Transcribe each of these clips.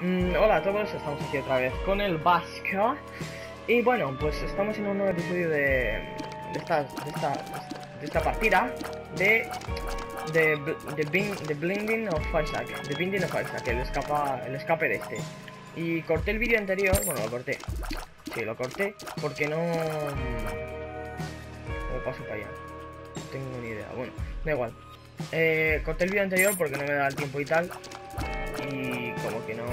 Mm, hola a todos, estamos aquí otra vez con el Vasco. Y bueno, pues estamos en un nuevo episodio de, esta, de, esta, partida de de, de, Blinding of Isaac. De Binding of Isaac, el, escapa, el escape de este. Y corté el vídeo anterior, bueno, lo corté. Sí, lo corté porque no. ¿Cómo paso para allá? No tengo ni idea. Bueno, da igual. Eh, corté el vídeo anterior porque no me da el tiempo y tal. Y como que no.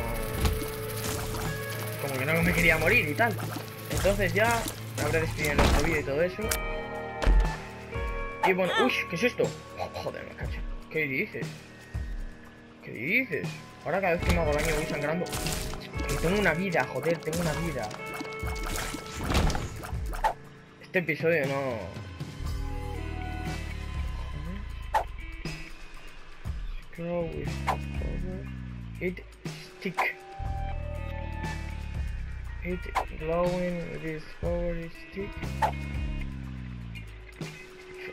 Como que no me quería morir y tal. Entonces ya me habré despedido en vídeo y todo eso. Y bueno, uy, ¿qué es esto? Jo- Joder, me cacho. ¿Qué dices? ¿Qué dices? Ahora cada vez que me hago daño voy sangrando. Que tengo una vida, joder, tengo una vida. Este episodio no. Scroll with. It stick. It glowing power stick.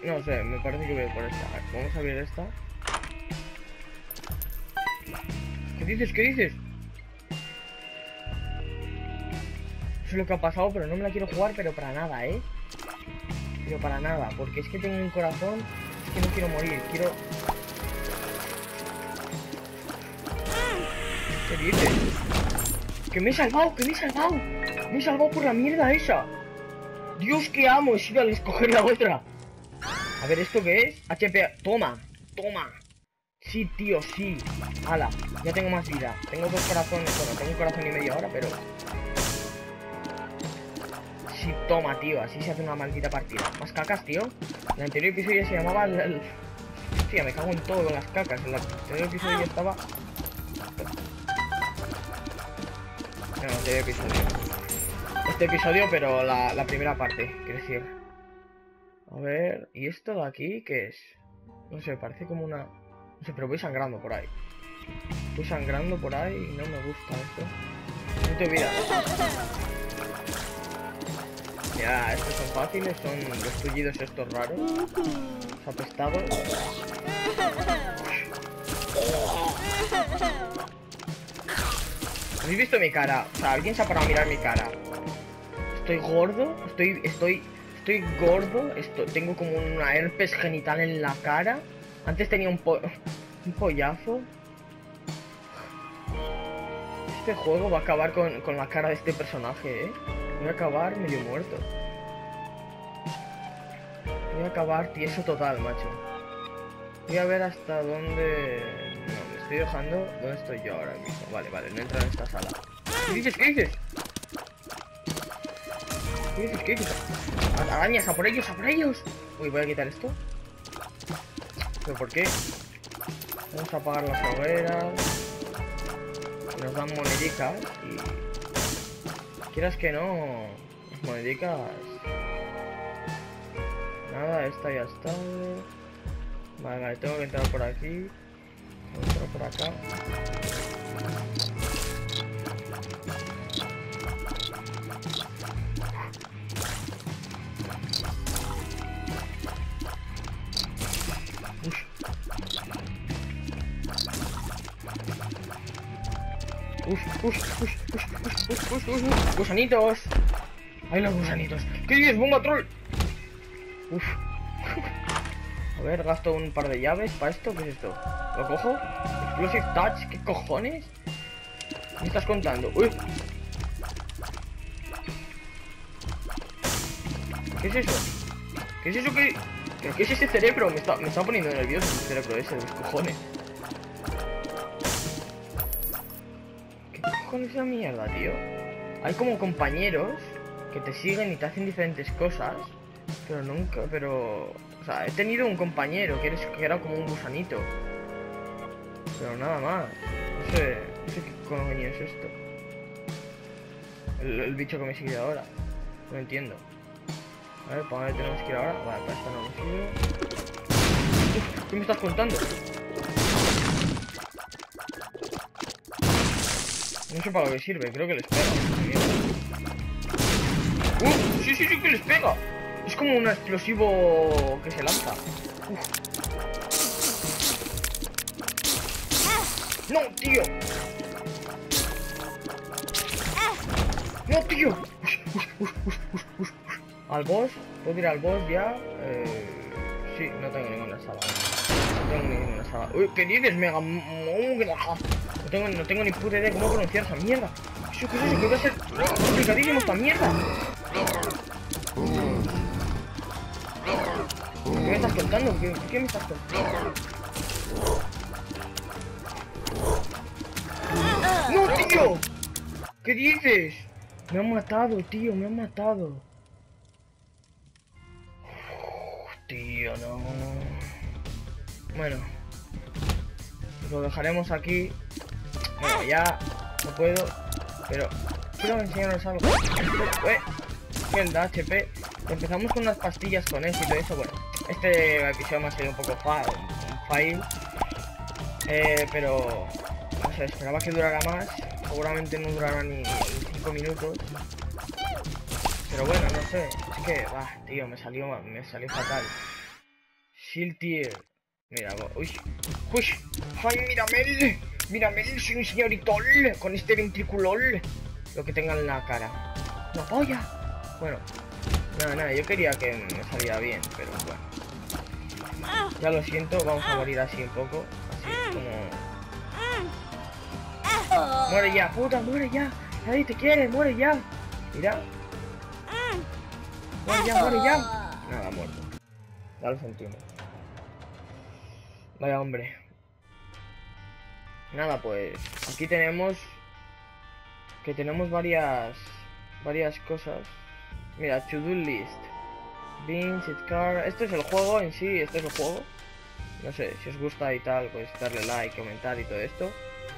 No sé, me parece que voy a por esta. Vamos a abrir esta. ¿Qué dices? ¿Qué dices? Es lo que ha pasado, pero no me la quiero jugar, pero para nada, ¿eh? Pero para nada, porque es que tengo un corazón, es que no quiero morir, quiero... ¡Que me he salvado! ¡Que me he salvado! ¡Me he salvado por la mierda esa! ¡Dios, que amo! He sido al escoger la otra. A ver, ¿esto qué es? HP... Toma, toma. Sí, tío, sí. Ala, ya tengo más vida. Tengo dos corazones. Bueno, tengo un corazón y medio ahora, pero... Sí, toma, tío. Así se hace una maldita partida. Más cacas, tío. En el anterior episodio se llamaba el... Hostia, me cago en todo con las cacas. En el anterior episodio estaba... Este episodio, pero la, la primera parte, quiero decir. A ver, ¿y esto de aquí qué es? No sé, parece como una... No sé, pero voy sangrando por ahí. Voy sangrando por ahí y no me gusta esto. No te olvidas. Ya, estos son fáciles, son los tullidos estos raros. Los apestados. ¿Habéis visto mi cara? O sea, ¿alguien se ha parado a mirar mi cara? Estoy gordo, estoy, estoy, estoy gordo, esto, tengo como una herpes genital en la cara. Antes tenía un po un pollazo. Este juego va a acabar con, con la cara de este personaje, ¿eh? Voy a acabar medio muerto. Voy a acabar tieso total, macho. Voy a ver hasta dónde... Estoy dejando... ¿Dónde estoy yo ahora mismo? Vale, vale, no entro en esta sala. ¿Qué dices? ¿Qué dices? ¿Qué dices? ¿Qué dices? Arañas, a por ellos, a por ellos. Uy, voy a quitar esto. ¿Pero por qué? Vamos a apagar las hogueras. Nos dan monedicas y... Quieras que no... Las monedicas... Nada, esta ya está. Vale, vale, tengo que entrar por aquí. Otro por acá. Ush, ush, ush, gusanitos. Ahí los gusanitos. ¡Qué dices, bomba troll! Uf. A ver, gasto un par de llaves para esto. ¿Qué es esto? ¿Lo cojo? Explosive Touch, ¿qué cojones? ¿Qué me estás contando? Uy. ¿Qué es eso? ¿Qué es eso que.? ¿Pero qué es ese cerebro? Me está, me está poniendo nervioso el cerebro ese los cojones. ¿Qué cojones es esa mierda, tío? Hay como compañeros que te siguen y te hacen diferentes cosas. Pero nunca, pero... O sea, he tenido un compañero que, era como un gusanito. Pero nada más. No sé, no sé qué coño es esto. El, bicho que me sigue ahora. No entiendo. A ver, ¿para dónde tenemos que ir ahora? Vale, para esta no me. Uf, ¿Qué me estás contando? No sé para lo que sirve, creo que les pega. ¡Uh! ¡Sí, sí, sí que les pega! Es como un explosivo que se lanza. ¡No, tío! tío! Al boss, puedo ir al boss ya. Eh, sí, no tengo ninguna sala. No tengo ninguna sala. Uy, ¿qué dices, Mega? No tengo, no tengo ni puta idea de cómo pronunciar esa mierda. ¿Eso qué es eso? ¿Qué va a ser complicadísimo esta mierda? ¿Qué me estás contando? ¿Qué, me estás contando? ¡No, tío! ¿Qué dices? Me han matado, tío, me han matado. Uf, tío, no. Bueno. Lo dejaremos aquí. Bueno, ya no puedo. Pero quiero enseñaros algo. Eh, Mierda, HP. Empezamos con unas pastillas con éxito y eso, bueno. Este episodio me ha salido un poco fail. Eh, pero no sé, esperaba que durara más. Seguramente no durará ni 5 minutos. Pero bueno, no sé. Es que, va, tío, me salió, me salió fatal. Shield tier. Mira, uy, uy, ay, mírame, mírame, soy un señorito con este ventriculol. Lo que tenga en la cara. ¡La polla! Bueno, nada, nada, yo quería que me saliera bien, pero bueno. Ya lo siento, vamos a morir así un poco. Así como Muere ya, puta, muere ya. Nadie te quiere, muere ya. Mira. Muere ya, muere ya. Nada, muerto. Ya lo sentimos. Vaya hombre. Nada, pues aquí tenemos que tenemos varias varias cosas. Mira, to do list. Beans, it car. Esto es el juego en sí, esto es el juego. No sé, si os gusta y tal, pues darle like, comentar y todo esto.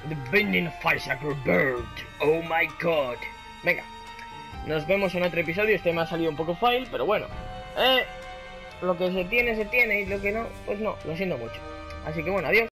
The Bending Firecracker Bird. Oh my god. Venga. Nos vemos en otro episodio. Este me ha salido un poco fail, pero bueno. Eh, lo que se tiene, se tiene. Y lo que no, pues no. Lo siento mucho. Así que bueno, adiós.